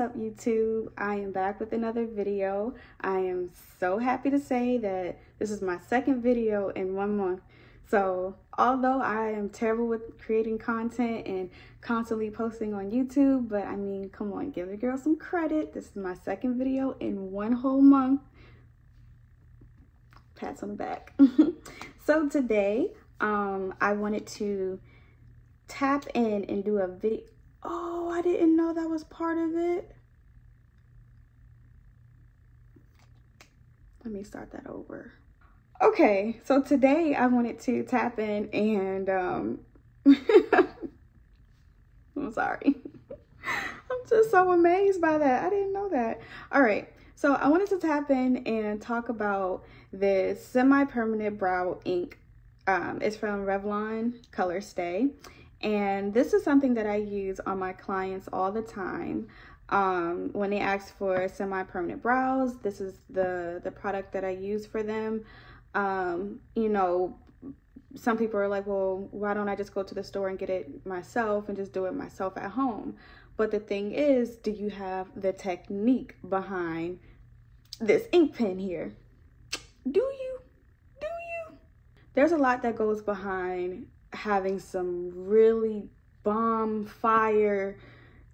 up YouTube? I am back with another video. I am so happy to say that this is my second video in one month. So although I am terrible with creating content and constantly posting on YouTube, but I mean, come on, give the girl some credit. This is my second video in one whole month. Pats on the back. so today, um, I wanted to tap in and do a video. Oh, I didn't know that was part of it. Let me start that over. Okay, so today I wanted to tap in and um I'm sorry. I'm just so amazed by that. I didn't know that. All right. So I wanted to tap in and talk about this semi-permanent brow ink. Um, it's from Revlon Color Stay. And this is something that I use on my clients all the time. Um, when they ask for semi-permanent brows, this is the, the product that I use for them. Um, you know, some people are like, well, why don't I just go to the store and get it myself and just do it myself at home? But the thing is, do you have the technique behind this ink pen here? Do you? Do you? There's a lot that goes behind having some really bomb fire,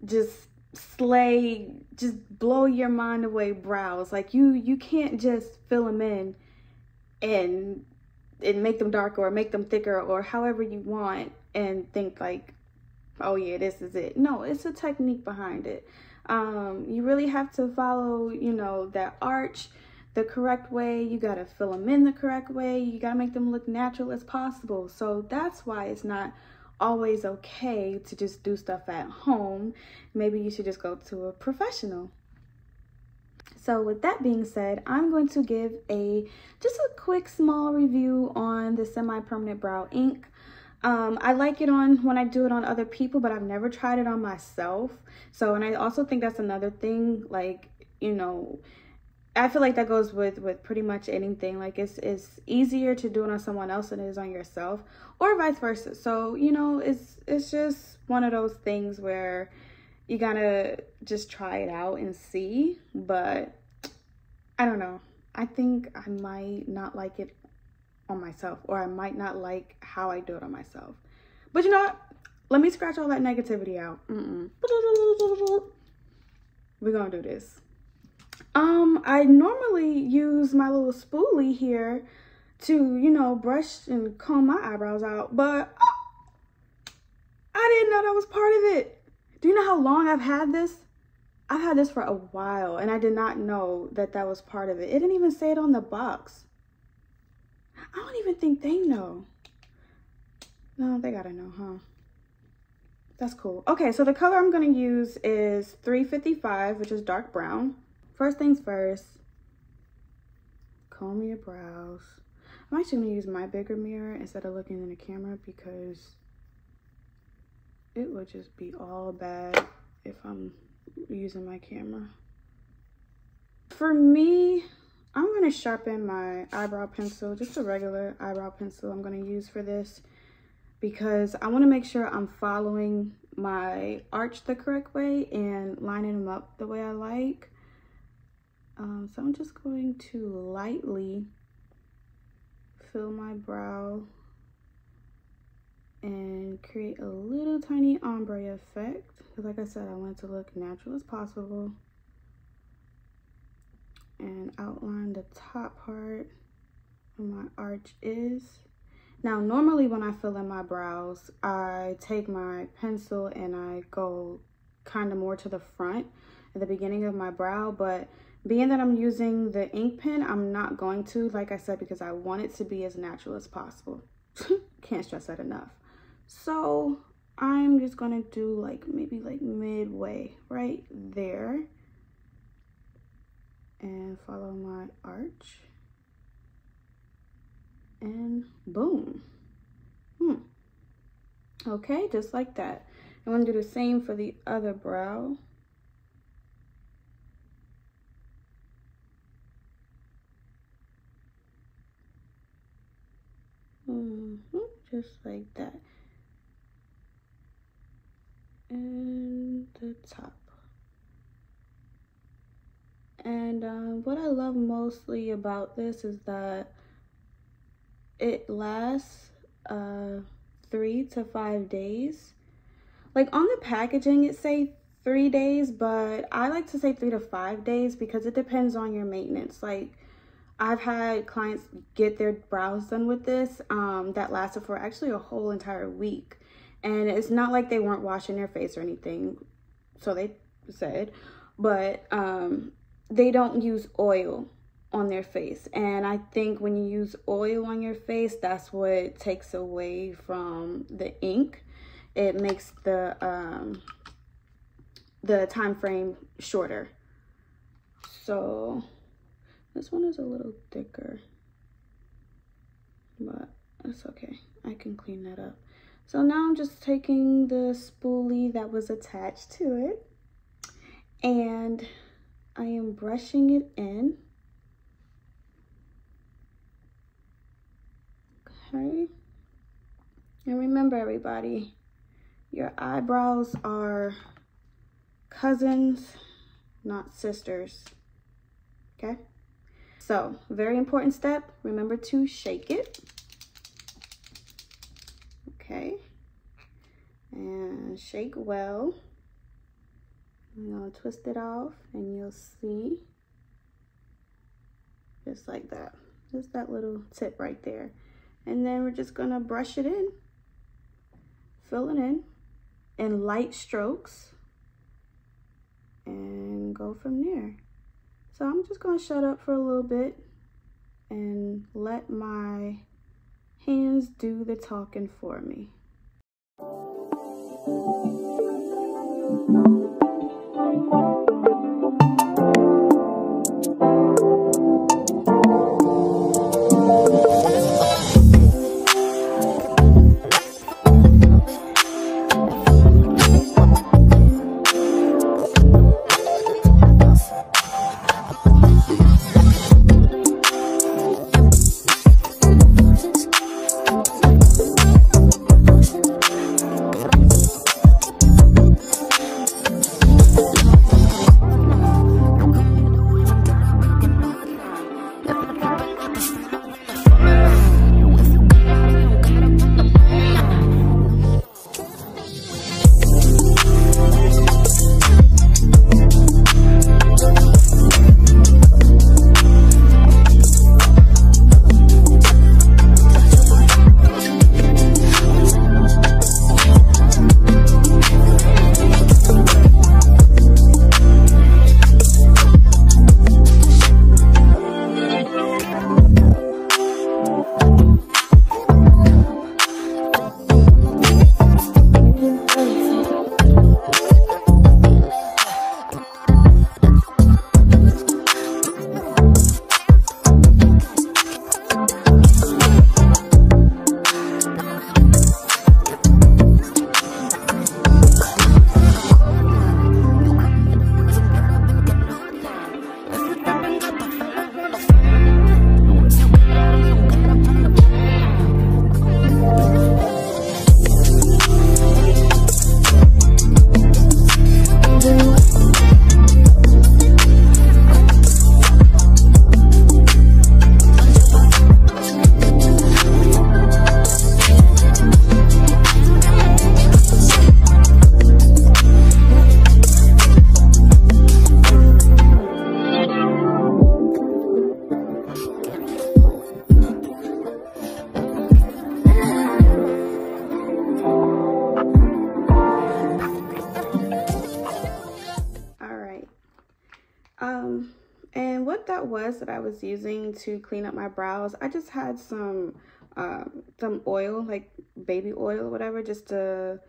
just slay, just blow your mind away brows. Like you, you can't just fill them in and and make them darker or make them thicker or however you want and think like, oh yeah, this is it. No, it's a technique behind it. Um, you really have to follow, you know, that arch the correct way. You got to fill them in the correct way. You got to make them look natural as possible. So that's why it's not always okay to just do stuff at home. Maybe you should just go to a professional. So with that being said, I'm going to give a just a quick small review on the semi-permanent brow ink. Um, I like it on when I do it on other people, but I've never tried it on myself. So, and I also think that's another thing, like, you know, I feel like that goes with with pretty much anything. Like it's it's easier to do it on someone else than it is on yourself, or vice versa. So you know, it's it's just one of those things where you gotta just try it out and see. But I don't know. I think I might not like it on myself, or I might not like how I do it on myself. But you know what? Let me scratch all that negativity out. Mm -mm. We're gonna do this. Um, I normally use my little spoolie here to, you know, brush and comb my eyebrows out, but oh, I didn't know that was part of it. Do you know how long I've had this? I've had this for a while and I did not know that that was part of it. It didn't even say it on the box. I don't even think they know. No, they gotta know, huh? That's cool. Okay, so the color I'm gonna use is 355, which is dark brown. First things first, comb your brows. I'm actually gonna use my bigger mirror instead of looking in the camera because it would just be all bad if I'm using my camera. For me, I'm gonna sharpen my eyebrow pencil, just a regular eyebrow pencil I'm gonna use for this because I wanna make sure I'm following my arch the correct way and lining them up the way I like. Um, so I'm just going to lightly fill my brow and create a little tiny ombre effect. Like I said, I want to look natural as possible. And outline the top part where my arch is. Now, normally when I fill in my brows, I take my pencil and I go kind of more to the front at the beginning of my brow, but being that I'm using the ink pen, I'm not going to, like I said, because I want it to be as natural as possible. Can't stress that enough. So I'm just gonna do like maybe like midway right there and follow my arch and boom. Hmm. Okay, just like that. I'm gonna do the same for the other brow. Mm -hmm, just like that. And the top. And uh, what I love mostly about this is that it lasts uh, three to five days. Like on the packaging, it say three days, but I like to say three to five days because it depends on your maintenance. Like I've had clients get their brows done with this um, that lasted for actually a whole entire week. And it's not like they weren't washing their face or anything. So they said, but um, they don't use oil on their face. And I think when you use oil on your face, that's what takes away from the ink. It makes the um, the time frame shorter. So this one is a little thicker, but that's okay. I can clean that up. So now I'm just taking the spoolie that was attached to it and I am brushing it in. Okay. And remember everybody, your eyebrows are cousins, not sisters. Okay? So, very important step. Remember to shake it. Okay. And shake well. I'm gonna twist it off and you'll see just like that. Just that little tip right there. And then we're just gonna brush it in, fill it in, in light strokes and go from there. So I'm just gonna shut up for a little bit and let my hands do the talking for me. Was that I was using to clean up my brows. I just had some um, some oil, like baby oil or whatever, just to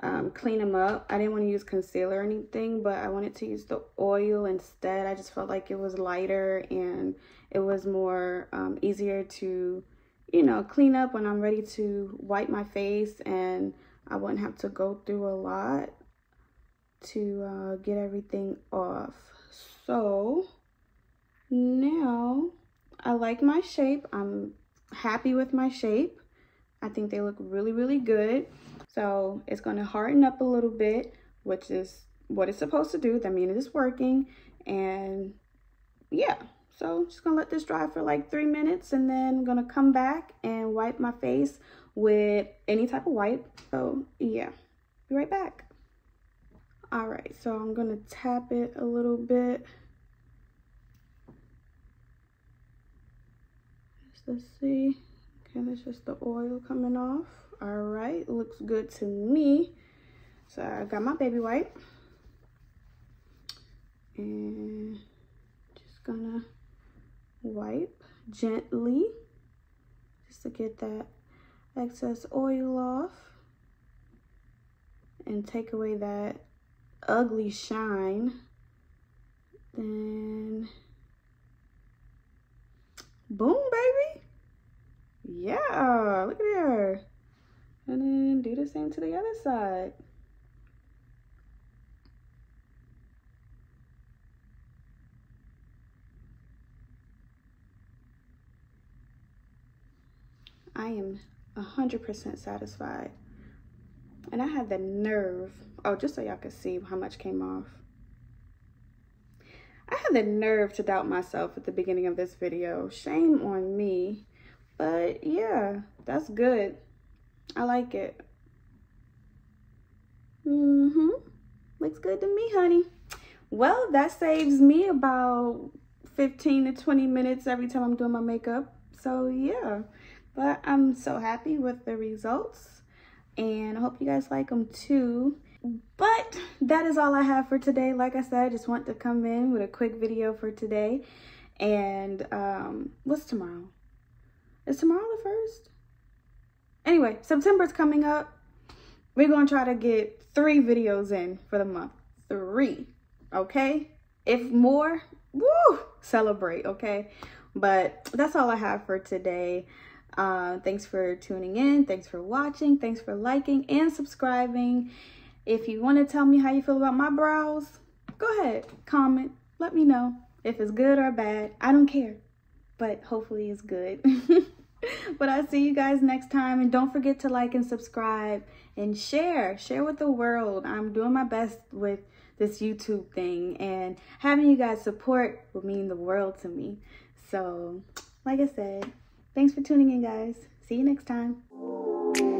um, clean them up. I didn't want to use concealer or anything, but I wanted to use the oil instead. I just felt like it was lighter and it was more um, easier to, you know, clean up when I'm ready to wipe my face and I wouldn't have to go through a lot to uh, get everything off. So now, I like my shape. I'm happy with my shape. I think they look really, really good. So it's going to harden up a little bit, which is what it's supposed to do. That means it's working. And yeah, so I'm just gonna let this dry for like three minutes and then I'm gonna come back and wipe my face with any type of wipe. So yeah, be right back. All right, so I'm gonna tap it a little bit. Let's see. Okay, that's just the oil coming off. All right, looks good to me. So I got my baby wipe. And just gonna wipe gently just to get that excess oil off and take away that ugly shine. Then, boom, baby. Yeah, look at there. And then do the same to the other side. I am 100% satisfied. And I had the nerve, oh, just so y'all can see how much came off. I had the nerve to doubt myself at the beginning of this video. Shame on me. But yeah, that's good. I like it. Mm-hmm. Looks good to me, honey. Well, that saves me about 15 to 20 minutes every time I'm doing my makeup. So yeah, but I'm so happy with the results and I hope you guys like them too. But that is all I have for today. Like I said, I just want to come in with a quick video for today. And um, what's tomorrow? Is tomorrow the 1st? Anyway, September's coming up. We're going to try to get three videos in for the month. Three, okay? If more, woo, celebrate, okay? But that's all I have for today. Uh, thanks for tuning in. Thanks for watching. Thanks for liking and subscribing. If you want to tell me how you feel about my brows, go ahead, comment. Let me know if it's good or bad. I don't care, but hopefully it's good. but I'll see you guys next time. And don't forget to like and subscribe and share. Share with the world. I'm doing my best with this YouTube thing. And having you guys support will mean the world to me. So, like I said, Thanks for tuning in, guys. See you next time.